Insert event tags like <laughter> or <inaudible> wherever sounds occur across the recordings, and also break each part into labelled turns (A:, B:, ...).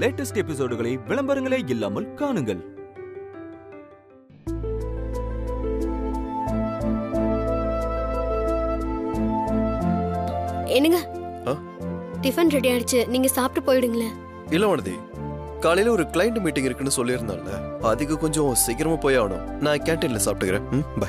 A: Latest எபிசோடுகளை விளம்பரங்களே இல்லாமல் காணுங்கள்.
B: என்னங்க? டிஃபன் ரெடி ஆயிடுச்சு. நீங்க சாப்பிட்டு போயிடுங்களேன்.
C: இல்ல வனதி. காலையில ஒரு கிளைண்ட் மீட்டிங் இருக்குன்னு சொல்லியிருந்தால அதுக்கு கொஞ்சம் சீக்கிரமா போய் ஆகணும். நான் கேன்டீன்ல சாப்பிட்டுக்கிறேன். பை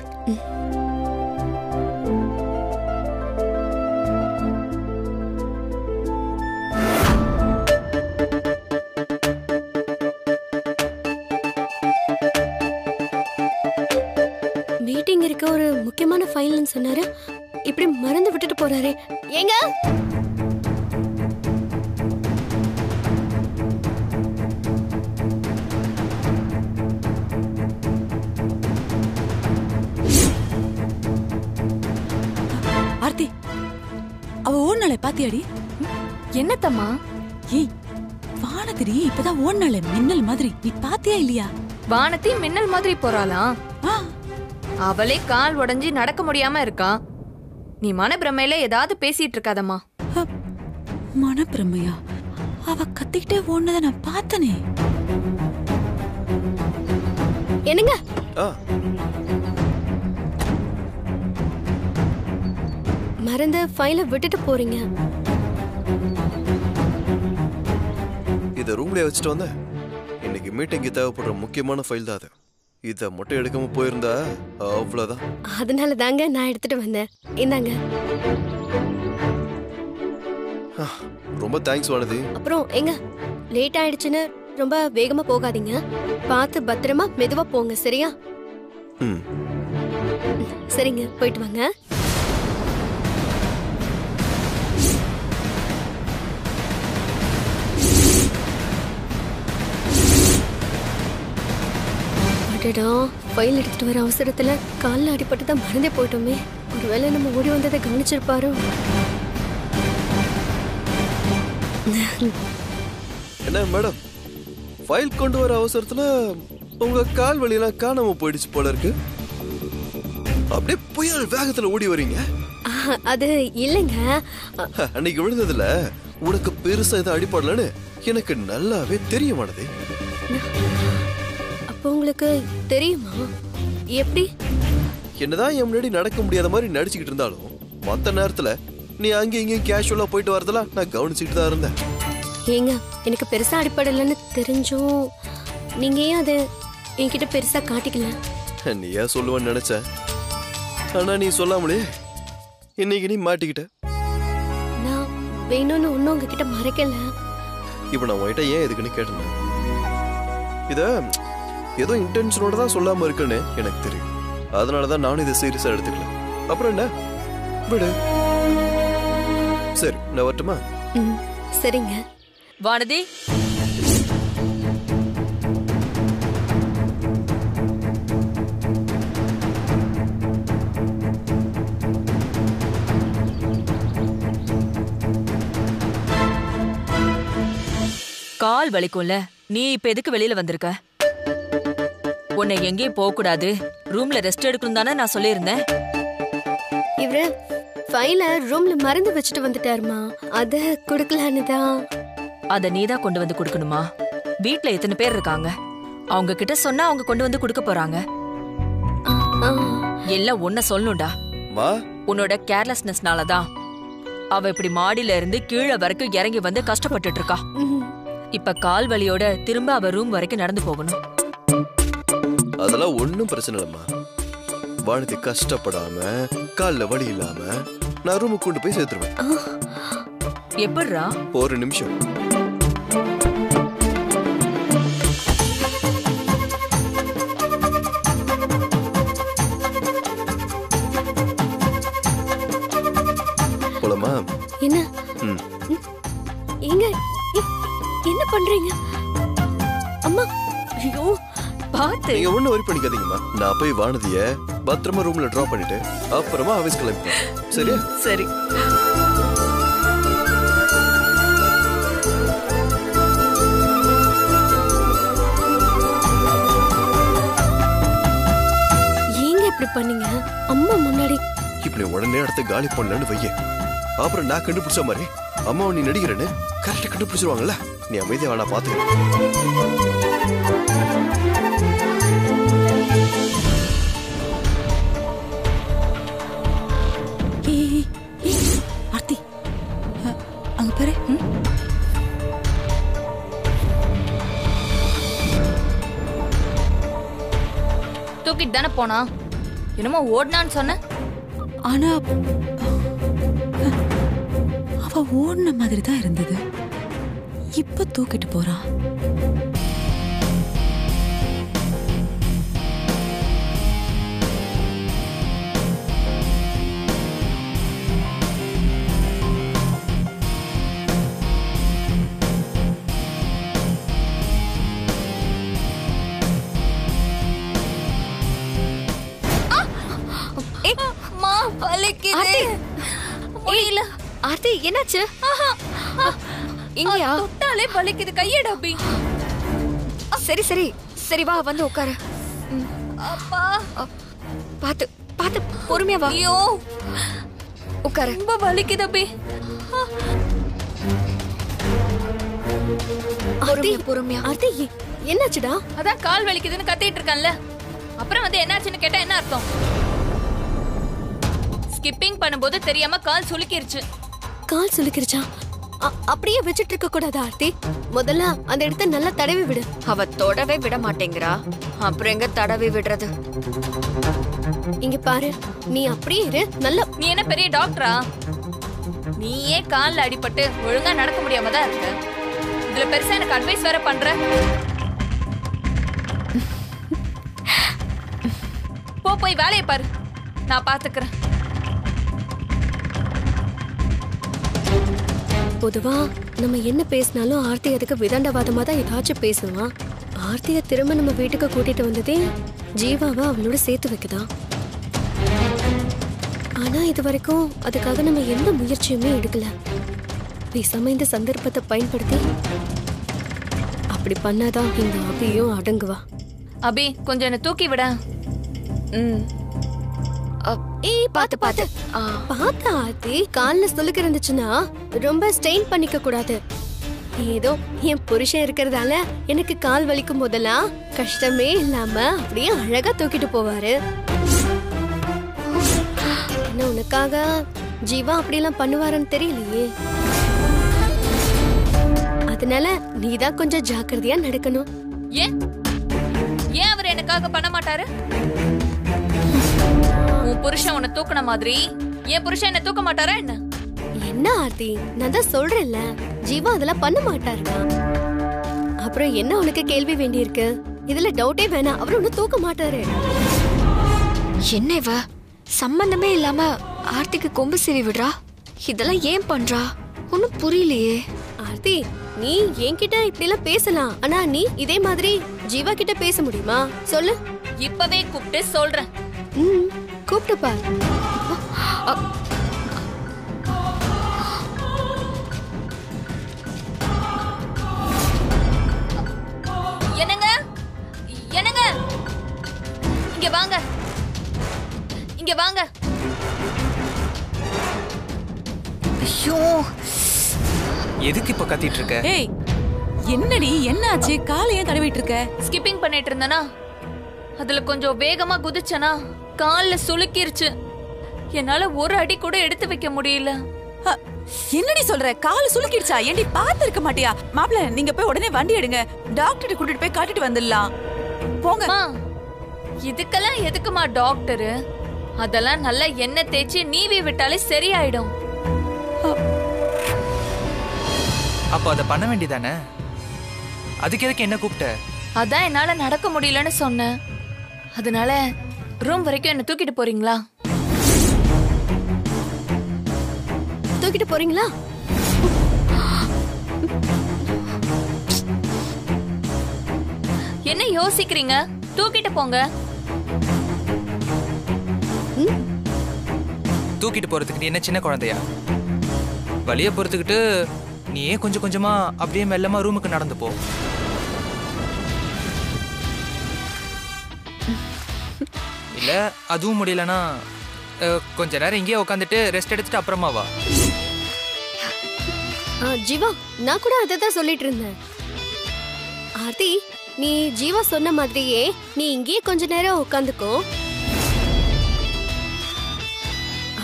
B: ஃபைல்னு சொன்னாரு. இப்படி மறந்து விட்டுட்டு போறாரே. ஏங்க?
D: ஆர்த்தி அவ ஓடினாலே பாத்தியாடி?
E: என்னத்தம்மா
D: ஏய் வானதிரி இப்பதான் ஓடினாலே மின்னல் மாதிரி. நீ பாத்தியா இல்லையா?
E: வானத்தி மின்னல் மாதிரி போறாளாம். அவளே கால் உடைஞ்சு நடக்க முடியாம இருக்கா? நீ மனப்பிரமையில ஏதாவது பேசிட்டு இருக்காதம்மா.
D: மனப்பிரமையா? அவ கத்திக்கிட்டே ஓடினதை நான் பார்த்தனே.
B: என்னங்க? மறந்து ஃபைலை விட்டுட்டு போறீங்க.
C: இதை ரூம்லயே வச்சுட்டு வந்தேன். இன்னைக்கு மீட்டிங்க்கு தேவைப்படுற முக்கியமான ஃபைல் தான் அது. இதை மட்டும் எடுக்காம போயிருந்தா அவ்வளவுதான்.
B: அதனால தாங்க நான் எடுத்துட்டு வந்தேன். இந்தாங்க.
C: ரொம்ப தேங்க்ஸ் வானதி.
B: அப்புறம் எங்க? லேட் ஆயிடுச்சுன்னு ரொம்ப வேகமா போகாதீங்க. பார்த்து பத்திரமா மெதுவா போங்க சரியா? சரிங்க போயிட்டு வாங்க. அடடா ஃபைல் எடுத்துட்டு வர அவசரத்துல கால்ல அடிபட்டு தான் மறந்தே போயிட்டோமே. ஒருவேளை நம்ம ஓடி வந்ததை கவனிச்சிருப்பாரோ?
C: என்ன மேடம்? ஃபைல் கொண்டு வர அவசரத்துல உங்க கால் வலியெல்லாம் காணாம போயிடுச்சு போல இருக்கு. அப்படியே புயல் வேகத்துல ஓடி வரீங்க.
B: அது இல்லைங்க.
C: அன்னைக்கு விழுந்ததுல உனக்கு பெருசா எதுவும் அடிப்படலன்னு எனக்கு நல்லாவே தெரியுமானது
B: அப்போ உங்களுக்கு தெரியுமா? எப்படி?
C: என்னதான் என் முன்னாடி நடக்க முடியாத மாதிரி நடிச்சுக்கிட்டு இருந்தாலும் மத்த நேரத்துல நீ அங்கேயும் இங்கேயும் கேஷுவலா போயிட்டு வரதெல்லாம் நான் கவனிச்சுக்கிட்டு தான் இருந்தேன்.
B: ஏங்க எனக்கு பெருசா அடிப்படலைன்னு தெரிஞ்சும் நீங்க ஏன் அதை என்கிட்ட பெருசா காட்டிக்கல?
C: நீ ஏன் சொல்லுவேன்னு நினைச்சேன். ஆனா நீ சொல்லாமலே இன்னைக்கு நீ மாட்டிக்கிட்ட.
B: நான் வேணும்னு ஒன்றும் உங்ககிட்ட மறைக்கல.
C: இப்ப நான் உன்கிட்ட ஏன் எதுக்குன்னு கேட்டேன்? இத ஏதோ இன்டென்ஷனோட தான் சொல்லாம இருக்குன்னு எனக்கு தெரியும். அதனாலதான் நானும் இதை சீரியஸா எடுத்துக்கல. அப்புறம் என்ன? விடு. சரி நான் வரட்டுமா?
B: சரிங்க.
E: வானதி? கால் வலிக்கும்ல நீ இப்ப எதுக்கு வெளியில வந்திருக்க? உன்னை எங்கேயும் போக கூடாது ரூம்ல ரெஸ்ட் எடுக்கணும் தானே நான் சொல்லியிருந்தேன்.
B: இவரு ஃபைல ரூம்ல மறந்து வச்சுட்டு வந்துட்டாருமா. அத கொடுக்கலான்னு தான்.
E: அத நீதான் கொண்டு வந்து கொடுக்கணுமா? வீட்ல எத்தனை பேர் இருக்காங்க? அவங்க கிட்ட சொன்னா அவங்க கொண்டு வந்து கொடுக்க போறாங்க. எல்லாம் ஒன்ன சொல்லணும்டா.
C: மா
E: உன்னோட கேர்லெஸ்னஸ்னால தான். அவ இப்படி மாடியில இருந்து கீழே வரைக்கும் இறங்கி வந்து கஷ்டப்பட்டுட்டு இருக்கா. இப்ப கால் வலியோட திரும்ப அவ ரூம் வரைக்கும் நடந்து போகணும்.
C: அதெல்லாம் ஒண்ணும் பிரச்சனை இல்லம்மா. வானதி கஷ்டப்படாம கால்ல வலி இல்லாம நான் ரூமுக்கு கொண்டு போய் சேர்த்துருவேன்.
E: எப்படிரா
C: ஒரு நிமிஷம்.
E: பாத்து
C: நீங்க ஒண்ணும் வரி பண்ணிக்காதீங்கம்மா. நான் போய் வானதிய பத்திரமா ரூம்ல டிராப் பண்ணிட்டு அப்புறமா ஆபீஸ் கிளம்பிப்பேன். சரியா?
E: சரி.
B: ஏங்க இப்படி பண்ணீங்க? அம்மா முன்னாடி.
C: இப்படி உடனே அடுத்த காலி பண்ணலன்னு வைய அப்புறம் நான் கண்டுபிடிச்ச மாதிரி அம்மாவை நீ நடிக்கிறேன்னு கரெக்டா கண்டுபிடிச்சிருவாங்கல்ல? நீ அமைதியா வேணா பாத்துக்க
E: தூக்கிட்டு தானே போனா? என்னமோ ஓடினான்னு சொன்ன.
D: ஆனா அவ ஓடின மாதிரி தான் இருந்தது. இப்ப தூக்கிட்டு போறா.
B: ஆர்த்தி என்னாச்சு? இங்கயா?
E: தொட்டாலே வலிக்குது. கையடா அபி.
B: சரி சரி. சரி வா வந்து உட்காரு.
E: அப்பா.
B: பாத்து பாத்து பொறுமையா வா.
E: ஐயோ.
B: உட்காரு.
E: ரொம்ப வலிக்குது அபி.
B: ஆர்த்தி பொறுமையா. ஆர்த்தி என்னாச்சுடா?
E: அதான் கால் வலிக்குதுன்னு கத்திட்டு இருக்கேன்ல. அப்புறம் வந்து என்னாச்சுன்னு கேட்டா என்ன அர்த்தம்? ஸ்கிப்பிங் பண்ணும்போது தெரியாம கால் சுளுக்கிருச்சு.
B: கால் சுலுக்கிருச்சா அ- அப்படியே வச்சிட்டு இருக்க கூடாதா ஆர்த்தி? முதல்ல அந்த இடத்த நல்லா தடவி விடு. அவ தொடவே விட மாட்டேங்கிறா. அப்புறம் எங்க தடவி விடுறது? இங்க பாரு நீ அப்படியே இரு நல்லா
E: நீ என்ன பெரிய டாக்டரா? நீயே கால்ல அடிபட்டு ஒழுங்கா நடக்க முடியாம தான் இருக்க. இதுல பெருசா எனக்கு அட்வைஸ் வேற பண்ற. போ போய் வேலையை பாரு. நான் பாத்துக்கிறேன்.
B: பொதுவா நம்ம என்ன பேசினாலும் ஆர்த்தி அதுக்கு விதண்டவாதமா தான் ஏதாச்சும் பேசுவான் ஆர்த்திய திரும்ப நம்ம வீட்டுக்கு கூட்டிட்டு வந்ததே ஜீவாவை அவளோட சேர்த்து வைக்குதா? ஆனா இது வரைக்கும் அதுக்காக நம்ம எந்த முயற்சியுமே எடுக்கல. பேசாம இந்த சந்தர்ப்பத்தை பயன்படுத்தி அப்படி பண்ணாதான் இந்த அபியும் அடங்குவா.
E: அபி கொஞ்சம் என்ன தூக்கி விட.
B: ம். ஏய் பாத்து பாத்து. பாத்து ஆத்தி கால்ல சொல்லுக்கு இருந்துச்சுன்னா ரொம்ப ஸ்டெயின் பண்ணிக்க கூடாது. ஏதோ என் புருஷன் இருக்கிறதால எனக்கு கால் வலிக்கும் போதெல்லாம் கஷ்டமே இல்லாம அப்படியே அழகா தூக்கிட்டு போவாரு. என்ன உனக்காக ஜீவா அப்படியெல்லாம் பண்ணுவாருன்னு தெரியலையே. அதனால நீதான் கொஞ்சம் ஜாக்கிரதையா நடக்கணும்.
E: ஏன்? ஏன் அவர் எனக்காக பண்ண மாட்டாரு? உன் புருஷன் உன்னை தூக்குன மாதிரி? என் புருஷன் என்ன தூக்க மாட்டாரா என்ன?
B: என்ன ஆர்த்தி? நான் தான் சொல்றேன்ல. ஜீவா அதெல்லாம் பண்ண மாட்டாருடா. அப்புறம் என்ன உனக்கு கேள்வி வேண்டியிருக்கு? இதுல டவுட்டே வேணாம். அவர் ஒன்னும் தூக்க மாட்டாரு. என்ன இவ? சம்பந்தமே இல்லாம ஆர்த்திக்கு கொம்பு சீவி விடுறா? இதெல்லாம் ஏன் பண்றா? ஒன்னும் புரியலையே. ஆர்த்தி நீ என்கிட்ட இப்படி எல்லாம் பேசலாம். ஆனா நீ இதே மாதிரி ஜீவா கிட்ட பேச முடியுமா? சொல்லு.
E: இப்பவே கூப்பிட்டு சொல்றேன்.
B: ம். கூப்பிட்டு பார்
E: என்னங்க? என்னங்க? இங்க வாங்க. இங்க வாங்க.
F: ஐயோ. எதுக்கு இப்ப கத்திட்டு இருக்க
D: ஏய் என்னடி என்னாச்சு? காலை ஏன் தடவிட்டு இருக்க
E: ஸ்கிப்பிங் பண்ணிட்டு இருந்தனா அதுல கொஞ்சம் வேகமா குதிச்சனா? கால்ல சுளுக்கிருச்சு. என்னால ஒரு அடி கூட எடுத்து வைக்க முடியல.
D: என்னடி சொல்ற? கால் சுளுக்கிடுச்சா? ஏண்டி பார்த்து இருக்க மாட்டியா? மாப்பிள நீங்க போய் உடனே வண்டி எடுங்க. டாக்டர் கூட்டிட்டு போய் காட்டிட்டு வந்துடலாம். போங்க.
E: இதுக்கெல்லாம் எதுக்குமா டாக்டரு? அதெல்லாம் நல்லா எண்ணெய் தேய்ச்சி நீவி விட்டாலே சரியாயிடும்.
F: அப்ப அதை பண்ண வேண்டியதானே? அதுக்கு எதுக்கு என்ன கூப்பிட்ட?
E: அதான் என்னால நடக்க முடியலன்னு சொன்னேன். அதனால ரூம் வரைக்கும் என்ன தூக்கிட்டு போறீங்களா?
B: தூக்கிட்டு போறீங்களா?
E: என்ன யோசிக்கிறீங்க? தூக்கிட்டு போங்க.
F: தூக்கிட்டு போறதுக்கு நீ என்ன சின்ன குழந்தையா? வழிய பொறுத்துக்கிட்டு நீ ஏன் கொஞ்சம் கொஞ்சமா அப்படியே மெல்லமா ரூமுக்கு நடந்து போ. இல்ல அதுவும் முடியலனா கொஞ்ச நேரம் இங்கேயே உட்காந்துட்டு ரெஸ்ட் எடுத்துட்டு அப்புறமா வா.
B: ஆ, ஜீவா நான் கூட அதை தான் சொல்லிட்டு இருந்தேன். ஆர்த்தி நீ ஜீவா சொன்ன மாதிரியே நீ இங்கேயே கொஞ்ச நேரம் உட்காந்துக்கோ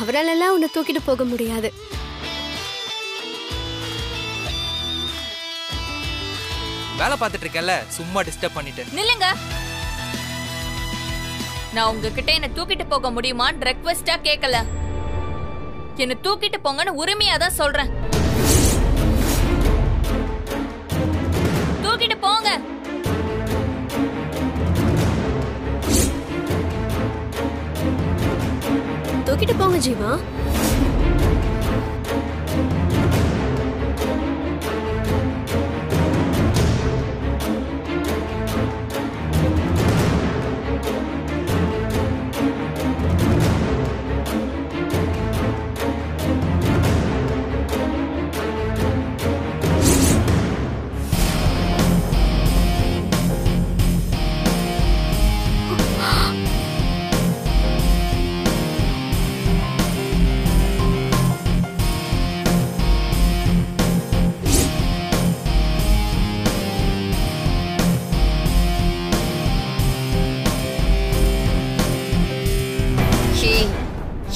B: அவராலெல்லாம் உன்னை தூக்கிட்டு போக முடியாது.
F: வேலை பார்த்துட்டு இருக்கேன்ல சும்மா டிஸ்டர்ப் பண்ணிட்டு.
E: நில்லுங்க. நான் உங்ககிட்ட என்ன தூக்கிட்டு போக முடியுமான்னு ரெக்வெஸ்டா கேட்கல என்ன தூக்கிட்டு போங்கன்னு உரிமையா தான் சொல்றேன். தூக்கிட்டு போங்க.
B: தூக்கிட்டு போங்க ஜீவா.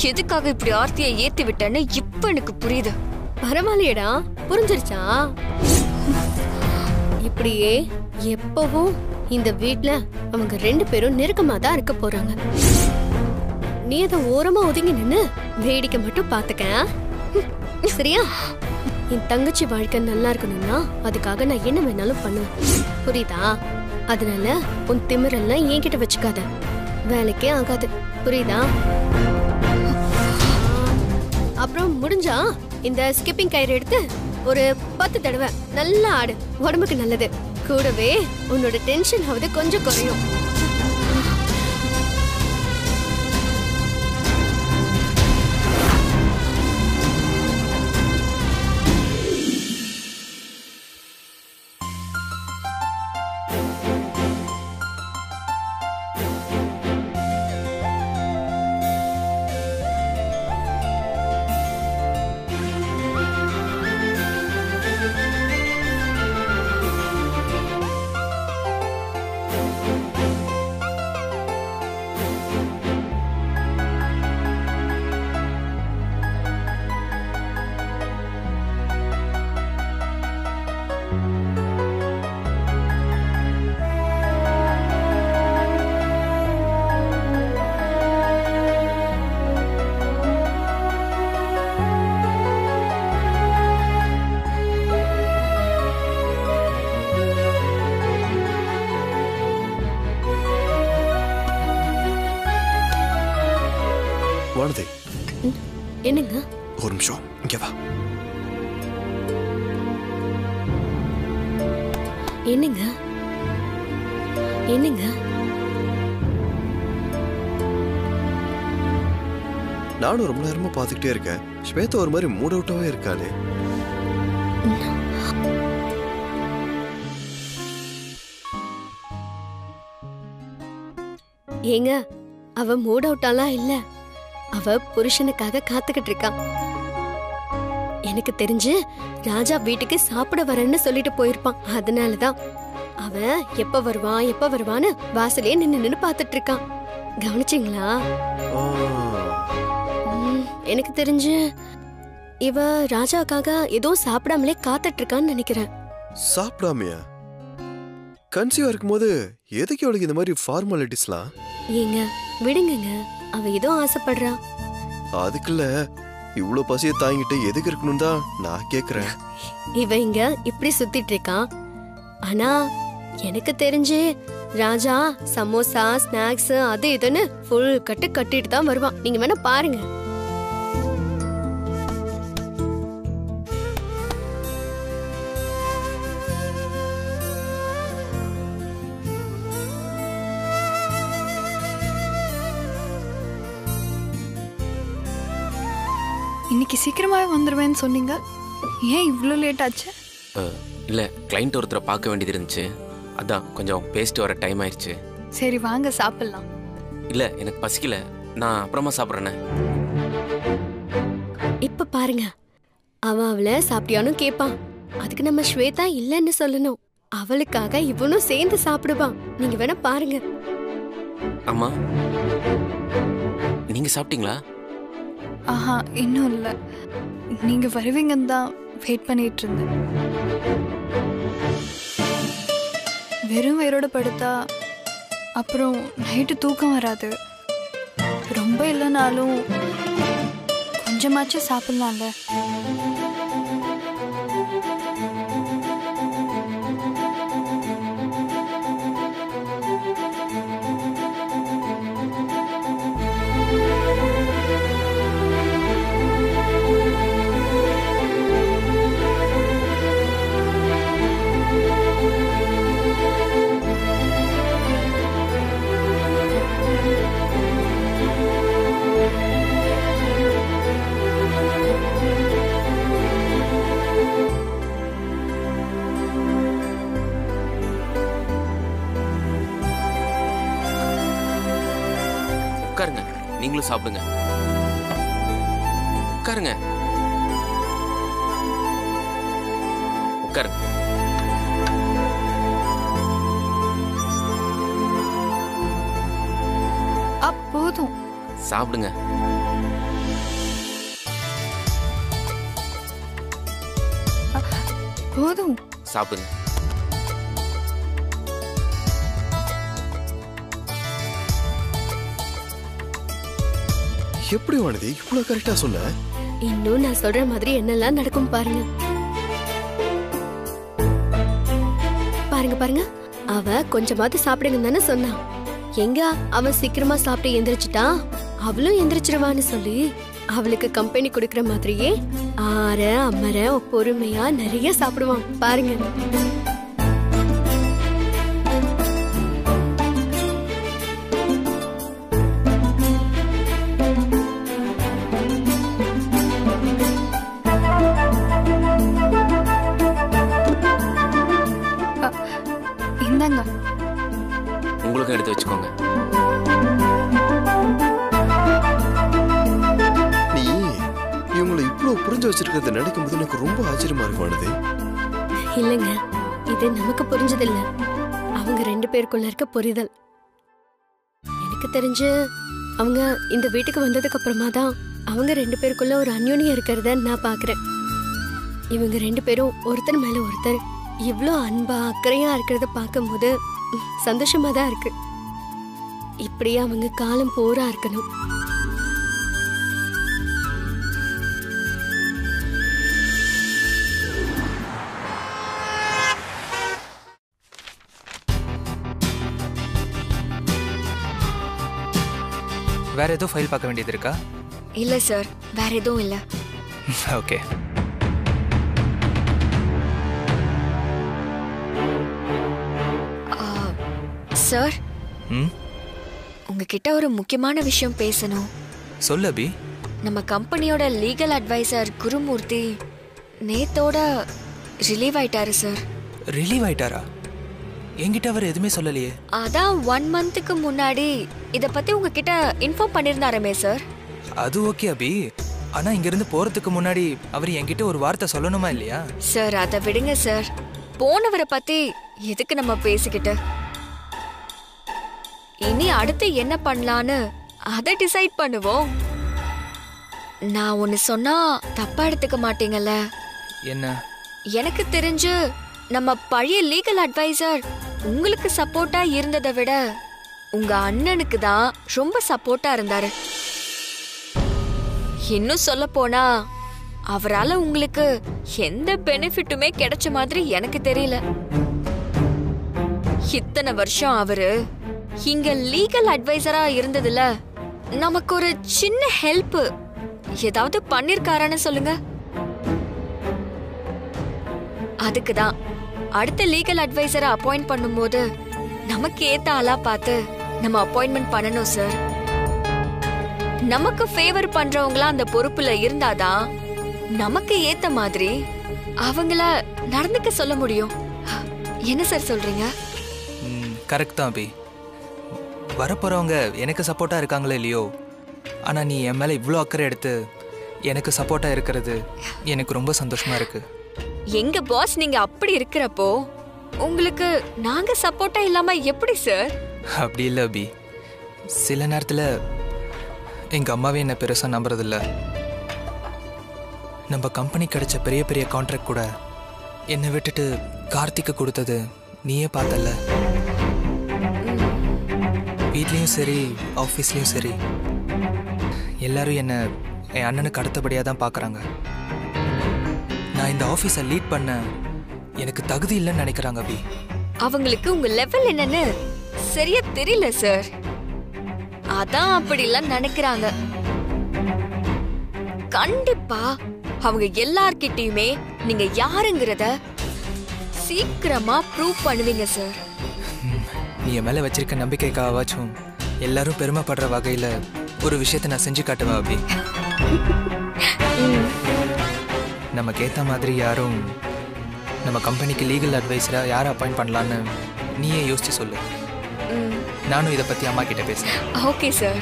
G: எதுக்காக இப்படி ஆர்த்தியை ஏத்தி விட்டேன்னு இப்ப எனக்கு புரியுது.
B: பரவாயில்லையடா புரிஞ்சிருச்சா? இப்படியே எப்பவும் இந்த வீட்ல அவங்க ரெண்டு பேரும் நெருக்கமா தான் இருக்க போறாங்க. நீ அதை ஓரமா ஒதுங்கி நின்னு வேடிக்கை மட்டும் பாத்துக்க சரியா? என் தங்கச்சி வாழ்க்கை நல்லா இருக்கணும்னா அதுக்காக நான் என்ன வேணாலும் பண்ணுவேன். புரியுதா? அதனால உன் திமிரெல்லாம் என்கிட்ட வச்சுக்காத. வேலைக்கே ஆகாது. புரியுதா? அப்புறம் முடிஞ்சா இந்த ஸ்கிப்பிங் கயிறு எடுத்து ஒரு பத்து தடவை நல்லா ஆடு. உடம்புக்கு நல்லது. கூடவே உன்னோட டென்ஷன் ஆகுது கொஞ்சம் குறையும். என்னங்க
C: நானும் ரொம்ப நேரமா பாத்துக்கிட்டே இருக்கேன். ஸ்வேதா ஒரு மாதிரி மூட் அவுட்டாவே இருக்காளே.
B: ஏங்க அவ மூட் அவுட்டாலாம் இல்ல. அவ புருஷனுக்காக காத்துக்கிட்டு இருக்கா. எனக்கு தெரிஞ்சு ராஜா வீட்டுக்கு சாப்பிட வரேன்னு சொல்லிட்டு போயிருப்பான். அதனாலதான். அவன் எப்ப வருவான் எப்ப வருவான்னு வாசலே நின்னு நின்னு பாத்துட்டு இருக்கான் கவனிச்சிங்களா எனக்கு தெரிஞ்சு இவ ராஜாக்காக ஏதோ சாப்பிடாமலே காத்துட்டு இருக்கான்னு நினைக்கிறேன்.
C: சாப்பிடாமையா? கன்சீவா இருக்கும்போது எதுக்கு அவளுக்கு இந்த மாதிரி ஃபார்மாலிட்டிஸ்லாம்
B: ஏங்க விடுங்கங்க அவ ஏதோ ஆசைப்படுறா.
C: அதுக்குள்ள இவ்ளோ பசியை தாங்கிட்டு எதுக்கு இருக்கணும் தான் நான் கேக்குறேன்.
B: இவ இங்க இப்படி சுத்திட்டு இருக்கான் ஆனா எனக்கு தெரிஞ்சு ராஜா சமோசா ஸ்நாக்ஸ் அது இதுன்னு ஃபுல் கட்டு கட்டிட்டு தான் வருவான். நீங்க வேணா பாருங்க.
H: இன்னைக்கு சீக்கிரமாவே வந்துருவேன்னு சொன்னீங்க. ஏன் இவ்வளோ லேட் ஆச்சு?
I: இல்லை கிளைண்ட் ஒருத்தரை பார்க்க வேண்டியது இருந்துச்சு. அதான் கொஞ்சம் பேசிட்டு வர டைம் ஆயிடுச்சு.
H: சரி வாங்க சாப்பிடலாம்.
I: இல்லை எனக்கு பசிக்கல. நான் அப்புறமா சாப்பிட்றேனே.
B: இப்ப பாருங்க. அவன் அவளை சாப்பிட்டியான்னு கேட்பான் அதுக்கு நம்ம ஸ்வேதா இல்லைன்னு சொல்லணும். அவளுக்காக இவனும் சேர்ந்து சாப்பிடுவான். நீங்க வேணா பாருங்க.
I: அம்மா நீங்க சாப்பிட்டீங்களா?
H: ஆஹா இன்னும் இல்லை. நீங்கள் வருவீங்கன்னு தான் வெயிட் பண்ணிட்டு இருந்தேன். வெறும் வயிறோடு படுத்தா அப்புறம் நைட்டு தூக்கம் வராது. ரொம்ப இல்லைனாலும் கொஞ்சமாச்சும் சாப்பிட்லாம்ல.
I: உட்காருங்க. நீங்களும் சாப்பிடுங்க. உட்காருங்க. உட்காருங்க.
H: போதும்.
I: சாப்பிடுங்க.
H: போதும்.
I: சாப்பிடுங்க.
C: எப்படி வானதி? இவ்வளவு கரெக்டா சொன்ன?
B: இன்னும் நான் சொல்ற மாதிரி என்னெல்லாம் நடக்கும் பாருங்க. பாருங்க பாருங்க. அவ கொஞ்சமாவது சாப்பிடுங்க தானே சொன்னான் எங்க அவன் சீக்கிரமா சாப்பிட்டு எந்திரிச்சிட்டா? அவளும் எந்திரிச்சிருவான்னு சொல்லி அவளுக்கு கம்பெனி கொடுக்கற மாதிரியே ஆற அமர பொறுமையா நிறைய சாப்பிடுவான். பாருங்க.
I: உங்களுக்கும் எடுத்து வச்சுக்கோங்க.
C: நீ இவங்களை இவ்வளவு புரிஞ்சு வச்சிருக்கிறத நினைக்கும் போது எனக்கு ரொம்ப ஆச்சரியமா இருக்கு வானதி.
B: இல்லைங்க இது நமக்கு புரிஞ்சதில்ல. அவங்க ரெண்டு பேருக்குள்ள இருக்க புரிதல். எனக்கு தெரிஞ்சு அவங்க இந்த வீட்டுக்கு வந்ததுக்கு அப்புறமா தான் அவங்க ரெண்டு பேருக்குள்ள ஒரு அந்யோன்யம் இருக்கிறத நான் பாக்குறேன். இவங்க ரெண்டு பேரும் ஒருத்தர் மேல ஒருத்தர் இவ்ளோ அன்பா அக்கறையா இருக்கிறத பார்க்கும்போது சந்தோஷமா தான் இருக்கு. இப்படியே அவங்க காலம் போரா இருக்கணும்.
F: வேற ஏதோ ஃபைல் பார்க்க வேண்டியது இருக்கா?
G: இல்ல சார் வேற எதுவும் இல்ல. <laughs>
F: Okay
G: sir. உங்ககிட்ட ஒரு முக்கியமான விஷயம் பேசணும்.
F: சொல்லு அபி.
G: நம்ம கம்பெனியோட லீகல் அட்வைசர் குருமூர்த்தி நேத்தோட ரிலீவ் ஆயிட்டாரு சார்.
F: ரிலீவ் ஆயிட்டாரா? என்கிட்ட அவர் எதுவுமே சொல்லலையே.
G: அதான் ஒன் மந்த்துக்கு முன்னாடி இத பத்தி உங்ககிட்ட இன்ஃபார்ம் பண்ணிருந்தாருமே சார்.
F: அது ஓகே அபி. ஆனா இங்க இருந்து போறதுக்கு முன்னாடி அவர் என்கிட்ட ஒரு வார்த்தை சொல்லணுமா இல்லையா?
G: சார் அதை விடுங்க சார். போனவரை பத்தி எதுக்கு நம்ம பேசிக்கிட்டு? இனி அடுத்து என்ன பண்ணலான்னு அதை டிசைட் பண்ணுவோம். நான் ஒன்னு சொன்னா தப்பா எடுத்துக்க மாட்டீங்கல்ல?
F: என்ன?
G: எனக்கு தெரிஞ்சு நம்ம பழைய லீகல் அட்வைசர் உங்களுக்கு சப்போர்ட்டா இருந்ததை விட உங்க அண்ணனுக்கு தான் ரொம்ப சப்போர்ட்டா இருந்தாரு. இன்னும் சொல்ல போனா அவரால உங்களுக்கு எந்த பெனிஃபிட்டுமே கிடைச்ச மாதிரி எனக்கு தெரியல. இத்தனை வருஷம் அவரு இங்க லீகல் அட்வைசரா இருந்ததுல நமக்கு ஒரு சின்ன ஹெல்ப் ஏதாவது பண்ணிருக்காரான்னு சொல்லுங்க. அதுக்கு தான் அடுத்த லீகல் அட்வைசரை அப்பாயிண்ட் பண்ணும்போது நமக்கு ஏத்த ஆளா பார்த்து நம்ம அப்பாயின்மெண்ட் பண்ணணும் சார் நமக்கு ஃபேவர் பண்றவங்களா அந்த பொறுப்புல இருந்தாதான் நமக்கு ஏத்த மாதிரி அவங்கள நடந்துக்க சொல்ல முடியும். என்ன சார் சொல்றீங்க?
F: கரெக்ட் தான் பி வரப்போறவங்க எனக்கு சப்போர்ட்டா இருக்காங்களோ இல்லையோ? ஆனா நீ என் மேல இவ்வளோ அக்கறை எடுத்து எனக்கு சப்போர்ட்டாக இருக்கிறது எனக்கு ரொம்ப சந்தோஷமா இருக்கு.
G: எங்க பாஸ் நீங்க அப்படி இருக்கிறப்போ உங்களுக்கு நாங்க சப்போர்ட்டா இல்லாம எப்படி சார்
F: அப்படி இல்லை அபி. சில நேரத்தில் எங்கள் அம்மாவே என்னை பெருசாக நம்புறதில்ல. நம்ம கம்பெனி கிடைச்ச பெரிய பெரிய கான்ட்ராக்ட் கூட என்னை விட்டுட்டு கார்த்திக்கு கொடுத்தது நீயே பார்த்தல்ல. வீட்லேயும் சரி ஆஃபீஸ்லேயும் சரி எல்லாரும் என்னை என் அண்ணனுக்கு அடுத்தபடியாக தான் பார்க்குறாங்க நான் இந்த ஆஃபீஸை லீட் பண்ண எனக்கு தகுதி இல்லைன்னு நினைக்கிறாங்க அபி.
G: அவங்களுக்கு உங்க லெவல் என்னன்னு சரியா தெரியல சார் அதான் அப்படிலாம் நினைக்கிறாங்க. கண்டிப்பா அவங்க எல்லார்கிட்டயுமே நீங்க யாருங்கிறத சீக்கிரமா ப்ரூவ் பண்ணுவீங்க சார்
F: நீ என் மேலே வச்சிருக்க நம்பிக்கைக்காகவாச்சும் எல்லாரும் பெருமைப்படுற வகையில் ஒரு விஷயத்தை நான் செஞ்சு காட்டுவேன் அபி? நமக்கு ஏற்ற மாதிரி யாரும் நம்ம கம்பெனிக்கு லீகல் அட்வைஸராக யாரை அப்பாயிண்ட் பண்ணலான்னு நீயே யோசிச்சு சொல்லு. நானும் இதை பற்றி அம்மா கிட்ட பேசுகிறேன்
G: ஓகே சார்